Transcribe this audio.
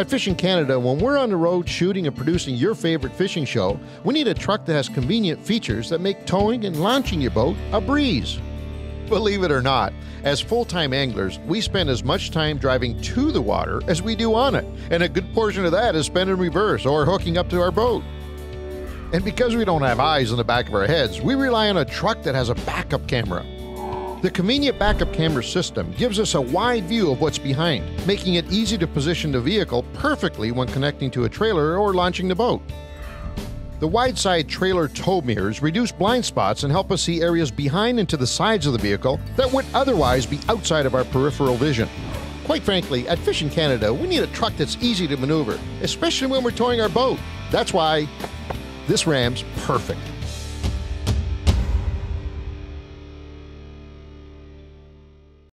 At Fish'n Canada, when we're on the road shooting and producing your favorite fishing show, we need a truck that has convenient features that make towing and launching your boat a breeze. Believe it or not, as full time anglers, we spend as much time driving to the water as we do on it, and a good portion of that is spent in reverse or hooking up to our boat. And because we don't have eyes in the back of our heads, we rely on a truck that has a backup camera. The convenient backup camera system gives us a wide view of what's behind, making it easy to position the vehicle perfectly when connecting to a trailer or launching the boat. The wide side trailer tow mirrors reduce blind spots and help us see areas behind and to the sides of the vehicle that would otherwise be outside of our peripheral vision. Quite frankly, at Fish'n Canada, we need a truck that's easy to maneuver, especially when we're towing our boat. That's why this Ram's perfect.